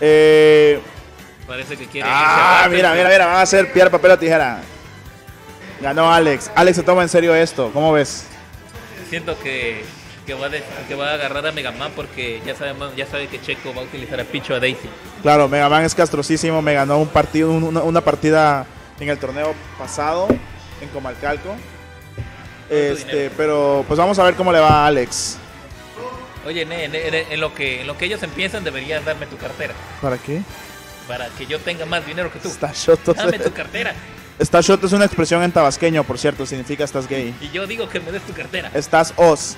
Eh, Parece que quiere. ah, mira, mira, mira. Vamos a hacer piedra, papel o tijera. Ganó Alex. Alex se toma en serio esto. ¿Cómo ves? Siento que, que, va de- que va a agarrar a Mega Man porque ya sabemos, ya sabe que Checo va a utilizar a Picho a Daisy. Claro, Mega Man es castrosísimo. Me ganó un partido, un- una, una partida en el torneo pasado en Comalcalco. Este, pero pues vamos a ver cómo le va a Alex. Oye, ne, en, lo que, en lo que ellos empiezan deberías darme tu cartera. ¿Para qué? Para que yo tenga más dinero que tú. Está shoto. Dame tu cartera. Está shot es una expresión en tabasqueño, por cierto, significa estás gay. Y yo digo que me des tu cartera. Estás os.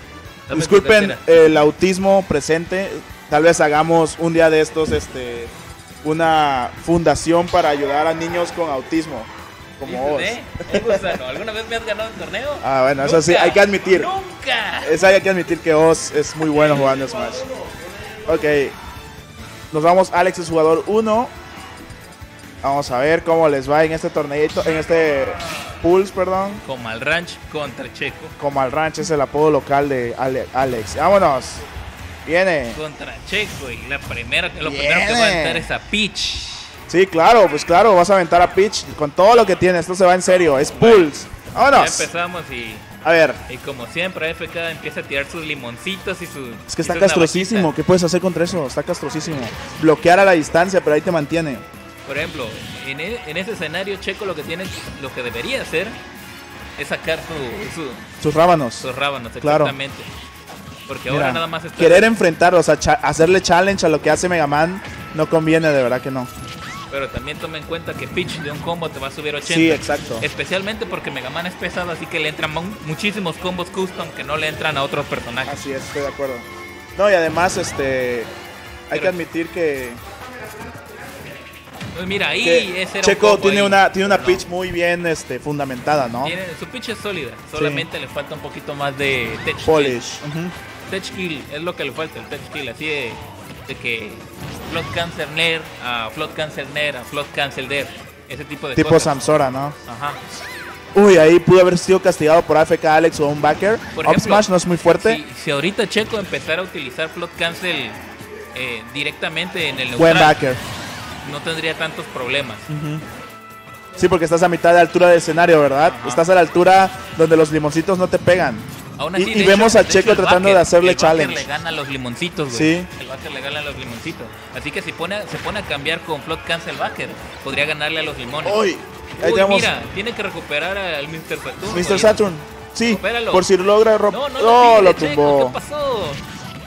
Dame Disculpen el autismo presente. Tal vez hagamos un día de estos este una fundación para ayudar a niños con autismo. Como. ¿Eh? Eh, gusano, ¿Alguna vez me has ganado un torneo? Ah, bueno, eso sí, hay que admitir. ¡Nunca! Esa hay que admitir que Oz es muy bueno jugando Smash. Ok. Nos vamos, Alex es jugador 1. Vamos a ver cómo les va en este torneito, en este Pulse, perdón. Como al ranch contra Checo. Como al ranch es el apodo local de Ale- Alex. Vámonos. Viene. Contra Checo. Y la primera, lo primero que va a entrar es a Peach. Sí, claro, pues claro, vas a aventar a Peach con todo lo que tiene. Esto se va en serio, es Pulse. Ya Vámonos. empezamos y, A ver, y como siempre AFK empieza a tirar sus limoncitos y sus... es que está castrosísimo. navajitas. ¿Qué puedes hacer contra eso? Está castrosísimo. Bloquear a la distancia, pero ahí te mantiene. Por ejemplo, en, e- en ese escenario Checo lo que tiene, lo que debería hacer es sacar su, su- Sus rábanos. sus rábanos, Claro. exactamente. Porque Mira, ahora nada más está... Querer enfrentarlo, o sea, cha- hacerle challenge a lo que hace Mega Man no conviene, de verdad que no. Pero también toma en cuenta que Peach de un combo te va a subir 80. Sí, exacto. Especialmente porque Mega Man es pesado, así que le entran mu- muchísimos combos custom que no le entran a otros personajes. Así es, estoy de acuerdo. No, y además, este, hay que admitir que, Pues mira, ahí que ese era un Checo combo tiene ahí, una, tiene una no. pitch muy bien este, fundamentada, ¿no? Tiene- su pitch es sólida, solamente le falta un poquito más de tech kill. Polish. Ujú. Tech kill es lo que le falta, el tech kill, así de, de que float cancel nair a float cancel nair a float cancel der, ese tipo de Tipo cosas. Samsora, ¿no? Ajá. Uy, ahí pudo haber sido castigado por AFK Alex o un backer. Por Up ejemplo, smash no es muy fuerte. Si, si ahorita Checo empezara a utilizar float cancel eh, directamente en el Buen neutral, backer. no tendría tantos problemas. Sí, porque estás a mitad de altura del escenario, ¿verdad? Ajá. Estás a la altura donde los limoncitos no te pegan. Aún Y- así, y de vemos hecho- a Checo hecho, tratando de hacerle el challenge. le gana los limoncitos, güey. Sí. El backer le gana a los limoncitos. Así que si pone, se pone a cambiar con Float Cancel Backer, podría ganarle a los limones. Tenemos mira, tiene que recuperar al Mr. Saturn. Mr. Saturn. Sí, Recupéralo. por si logra romper. No, no, Oh, lo, tumbó. Checo, ¿Qué pasó?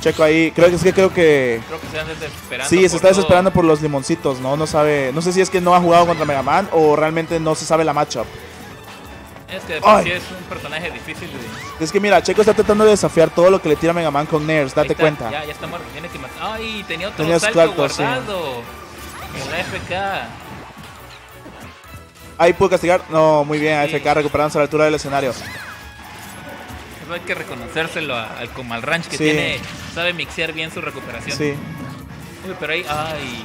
Checo ahí, creo que es que creo que Creo que se anda desesperando. sí, se está todo. desesperando por los limoncitos, ¿no? No sabe, no sé si es que no ha jugado contra Mega Man o realmente no se sabe la matchup. Es que de Ay. por sí es un personaje difícil de. Es que mira, Checo está tratando de desafiar todo lo que le tira Mega Man con Nairs, Ahí date está, cuenta. Ya, ya está muerto. Tiene que matar. Ay, tenía otro Tenías salto sí. guardado. En la FK. Ahí pudo castigar. No, muy bien, Sí. AFK recuperándose a la altura del escenario. Eso hay que reconocérselo al Comal Ranch que Sí. tiene. Sabe mixear bien su recuperación. Sí. Uy, pero ahí. Ay.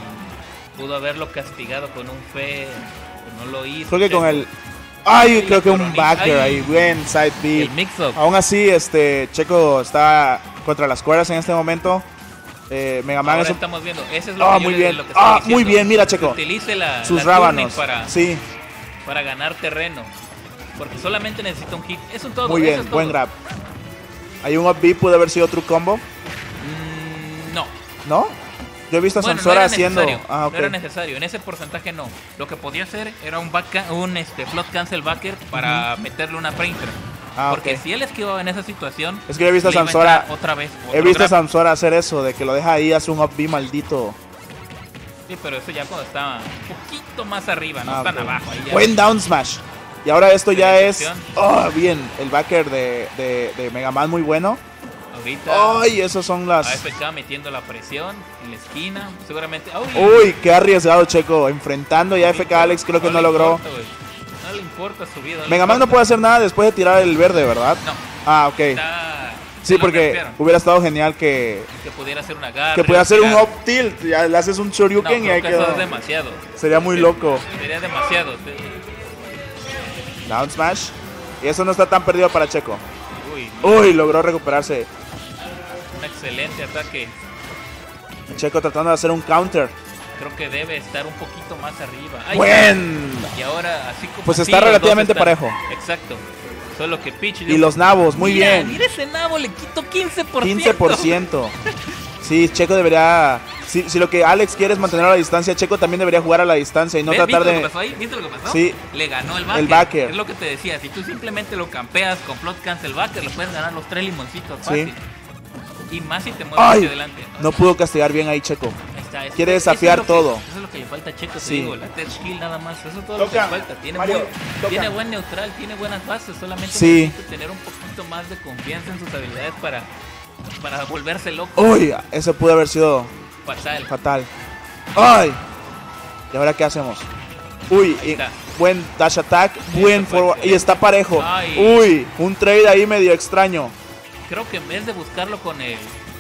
Pudo haberlo castigado con un fe. No lo hizo. Creo que con el. Ay, creo que un backer ahí. Buen side B. El. Aún así, este Checo está contra las cuerdas en este momento. Eh, Mega Man Ahora es estamos viendo. Eso es lo Ah, que muy bien. lo que estaba Ah, diciendo. muy bien, mira, Checo. Utilice la, sus la rábanos. para, Sí, para ganar terreno. Porque solamente necesita un hit. Eso es todo. muy bien, es buen grab. Hay un up B, puede haber sido true combo, Mm, no. ¿no? Yo he visto a Bueno, Samsora haciendo. Ah. No era necesario. En ese porcentaje no. Lo que podía hacer era un, back un este, float cancel backer para meterle una printer. Ah, Porque si él esquivaba en esa situación. Es que yo he visto a Samsora- Otra vez. He visto a grab. Samsora hacer eso, de que lo deja ahí, hace un up B maldito. Sí, pero eso ya cuando estaba un poquito más arriba, no Ah, tan abajo. Ahí Buen down smash. Y ahora esto ya es. Oh, bien. El backer de, de, de Mega Man muy bueno. Ahorita. Ay, esos son las. AFK metiendo la presión en la esquina. Seguramente. ¡Uy! Uy, qué arriesgado Checo. Enfrentando y AFK Alex creo que no, logró. importa, no le importa su vida. no le Mega Man no puede hacer nada después de tirar el verde, ¿verdad? No. Ah, ok. Está- Sí, porque hubiera estado genial que, Que pudiera hacer una garra. que pudiera hacer un up tilt. Ya le haces un No, Shoryuken y creo ahí que eso quedó. es demasiado. Sería muy loco. Sería demasiado. Down smash. Y eso no está tan perdido para Checo. Uy, Uy, logró recuperarse. Un excelente ataque. Checo tratando de hacer un counter. creo que debe estar un poquito más arriba. Buen. Y ahora, así como Pues así, está relativamente están- parejo. Exacto. Solo que Peach. Y los nabos, muy Mira, bien. Mira ese nabo, le quito 15%. 15%. Sí, Checo debería. Si, si lo que Alex quiere es mantener a la distancia, Checo también debería jugar a la distancia y no tratar ¿Viste lo de. que pasó ahí? ¿Viste lo que pasó? Sí. Le ganó el backer. El backer. Es lo que te decía. Si tú simplemente lo campeas con Plot Cancel Backer, le puedes ganar los tres limoncitos fácil. Y más si te mueves ¡Ay! hacia adelante. No pudo castigar bien ahí, Checo. Ahí está, eso- Quiere eso es desafiar que- todo. Eso es lo que le falta a Checo, te Sí. digo. La tech skill nada más. Eso es todo lo que le falta. Tiene, Mario, tiene buen neutral, tiene buenas bases. Solamente Sí. necesita tener un poquito más de confianza en sus habilidades para, para volverse loco. Uy, ese pudo haber sido Fatal. fatal. ¡Ay! ¿Y ahora qué hacemos? Uy, y- buen dash attack, buen forward. Y está parejo. Ay. Uy, un trade ahí medio extraño. Creo que en vez de buscarlo con el.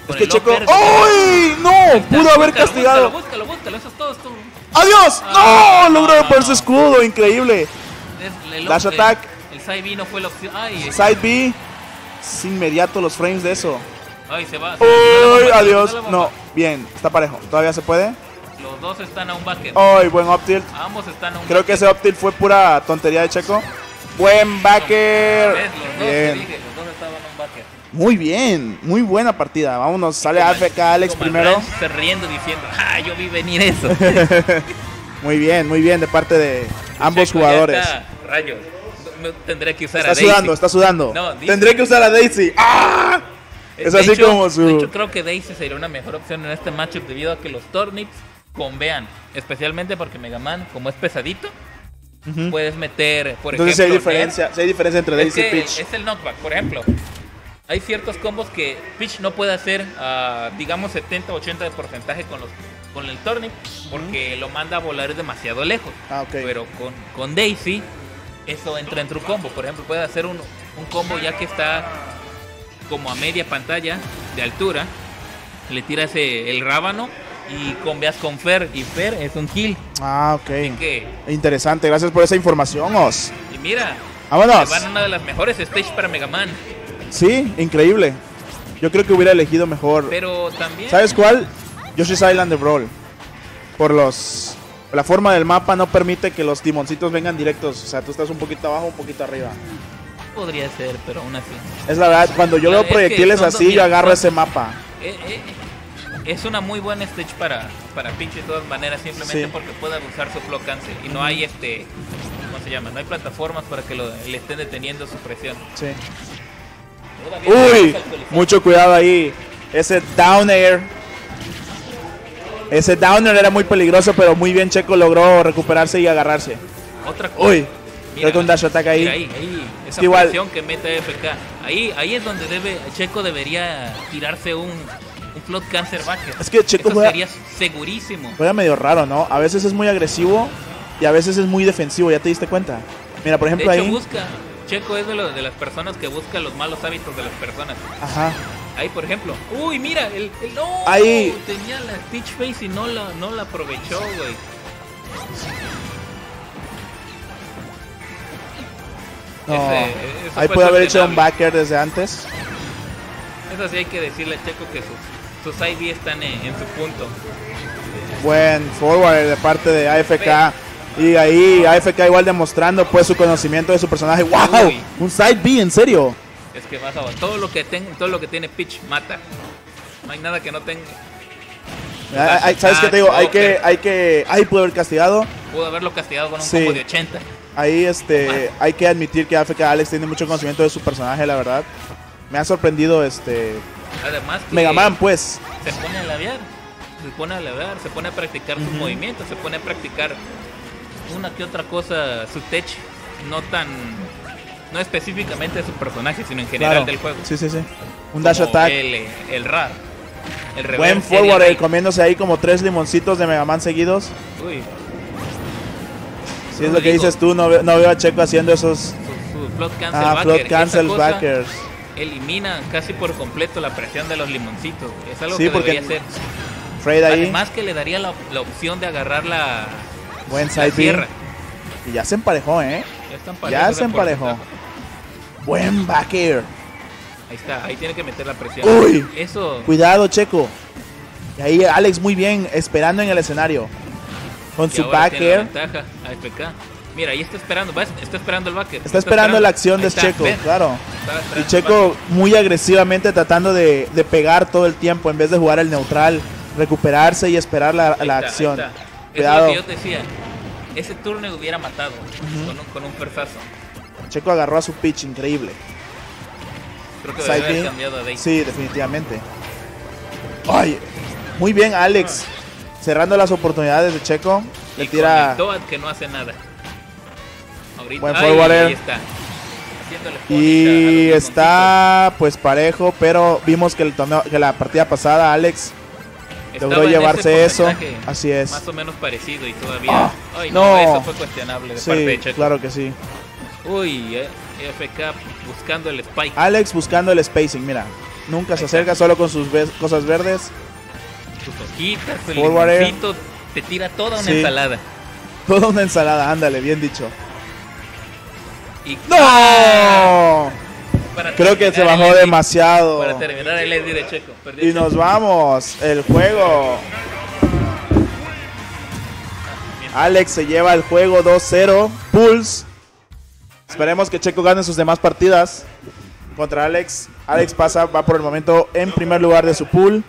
Con Es que el Checo. upper- ¡Ay! ¡No! Pudo haber castigado. Búscalo, búscalo, búscalo, eso es todo. esto. ¡Adiós! Ah, ¡No! Logró no, por no. su escudo, increíble. Es- Dash el- attack. El side B no fue la opción. Ay, Side B. Es inmediato los frames de eso. ay se va. se ¡Uy! va Adiós. No, bien, está parejo. ¿Todavía se puede? Los dos están a un. ¡Ay! Buen up tilt. Ambos están a un Creo que ese up tilt fue pura tontería de Checo. Buen backer. Bien. dije, los dos estaban a un backer. Muy bien, muy buena partida. Vámonos, sale Como AFK Alex primero. Se riendo diciendo, ah, yo vi venir eso. Muy bien, muy bien de parte de ambos Checo jugadores. está, Rayos. No, tendré que usar Está a Daisy. sudando, está sudando. No, dice- Tendré que usar a Daisy. ¡Ah! Es De así hecho- como su- De hecho, creo que Daisy sería una mejor opción en este matchup debido a que los Tornips convean. Especialmente porque Mega Man, como es pesadito, Ujú. puedes meter, por Entonces sí hay ejemplo, diferencia, sí hay diferencia entre Daisy y Peach. es el knockback, por ejemplo. Hay ciertos combos que Peach no puede hacer, ah, digamos 70-80 de porcentaje con los con el Turnip porque lo manda a volar demasiado lejos. Ah, ok. Pero con, con Daisy eso entra en tu combo. Por ejemplo, puede hacer un, un combo ya que está como a media pantalla de altura. Le tiras el rábano y combias con Fer. Y Fer es un kill. Ah, ok. Así que, Interesante, gracias por esa información, Os. y mira, Vámonos. van una de las mejores stages para Mega Man. Sí, increíble. Yo creo que hubiera elegido mejor. Pero también. ¿Sabes cuál? Yoshi's Island de Brawl. Por los. La forma del mapa no permite que los timoncitos vengan directos. O sea, tú estás un poquito abajo, un poquito arriba. Podría ser, pero aún así. Es la verdad, cuando yo veo proyectiles así, yo agarro ese mapa. Eh, eh, es una muy buena stage para, para Peach de todas maneras, simplemente Sí. porque puede usar su flow cancel. Y no hay este. ¿Cómo se llama? No hay plataformas para que lo, le estén deteniendo su presión. Sí. Uy, mucho cuidado ahí. Ese down air. Ese down air era muy peligroso, pero muy bien Checo logró recuperarse y agarrarse. Otra cosa. Uy, creo que un dash attack ahí. Mira ahí, ahí, esa igual- presión que mete FK. Ahí, ahí es donde debe, Checo debería tirarse un, un float cancer backer. Es que Checo Eso juega- sería segurísimo. Juega medio raro, ¿no? A veces es muy agresivo y a veces es muy defensivo, ¿ya te diste cuenta? Mira, por De ejemplo hecho, ahí. busca. Checo es de, lo- de las personas que busca los malos hábitos de las personas. Ajá. Ahí, por ejemplo. Uy, mira, el, el- no. Ahí. Tenía la Stitch Face y no la, no la aprovechó, güey. No. Ese- ahí puede haber hecho un backer desde antes. Eso sí hay que decirle a Checo que sus, sus ID están en, en su punto. Buen forward de parte de AFK. Y ahí AFK igual demostrando pues su conocimiento de su personaje. ¡Wow! Uy. Un side B, en serio. Es que vas a todo lo que ten- todo lo que tiene Pitch mata. No hay nada que no tenga. Ay, ay, ¿Sabes qué te digo? Hay que, hay que. Ahí pudo haber castigado. Pudo haberlo castigado con un Sí. combo de 80. Ahí este. Hay que admitir que AFK Alex tiene mucho conocimiento de su personaje, la verdad. Me ha sorprendido este. Además Mega Man, pues. se pone a labiar. Se pone a labiar, se pone a practicar sus Ujú. movimientos, se pone a practicar una que otra cosa, su tech, no tan. No específicamente de su personaje, sino en general Claro. del juego. Sí, sí, sí. Un dash Como attack. El, el RAR. El Buen forward, eh, comiéndose ahí como tres limoncitos de Mega Man seguidos. Uy, Si es Como lo que dices tú, no, ve- no veo a Checo haciendo esos su, su float cancel ah, backer. Esa cancel backers. Elimina casi por completo la presión de los limoncitos. Es algo Sí, que porque debería hacer. Ahí, Además que le daría la, la opción de agarrar la, buen side B. Y ya se emparejó, ¿eh? Ya, Ya se emparejó. Buen backer. Ahí está, ahí tiene que meter la presión. Uy. Eso, Cuidado, Checo. Y ahí Alex muy bien, esperando en el escenario. Con Y su ventaja AFK. Mira, ahí está esperando, ¿ves? Está esperando el backer. Está esperando la acción de está, Checo, ven. claro. Y Checo muy agresivamente tratando de, de pegar todo el tiempo en vez de jugar el neutral, recuperarse y esperar la, la está, acción. Eso es Cuidado. lo que yo decía. Ese turno hubiera matado con, un, con un persazo. Checo agarró a su pitch increíble. Creo que debe haber cambiado Day. Sí, definitivamente. Ay, muy bien Alex. Cerrando las oportunidades de Checo. Le tira... con el Toad que no hace nada. Ahorita, Buen ay, forwarder. ahí está. Y está pues parejo, pero vimos que, el torneo, que la partida pasada Alex logró llevarse eso. Así es. Más o menos parecido y todavía. Ah, ay, no. no, eso fue cuestionable de parte Sí, de Checo. claro que sí. Uy, eh, FK buscando el spike. Alex buscando el spacing, mira. Nunca se acerca solo con sus ve- cosas verdes. Sus hojitas, el limoncito, te tira toda una Sí. ensalada. Toda una ensalada, ándale, bien dicho. Y ¡No! Para Creo que se bajó el demasiado. Para terminar el Eddie de Checo. Y nos Checo. vamos. El juego. Alex se lleva el juego 2-0. Pulse. Esperemos que Checo gane sus demás partidas. Contra Alex. Alex pasa, va por el momento en primer lugar de su pool.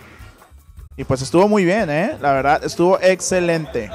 Y pues estuvo muy bien, ¿eh? La verdad, estuvo excelente.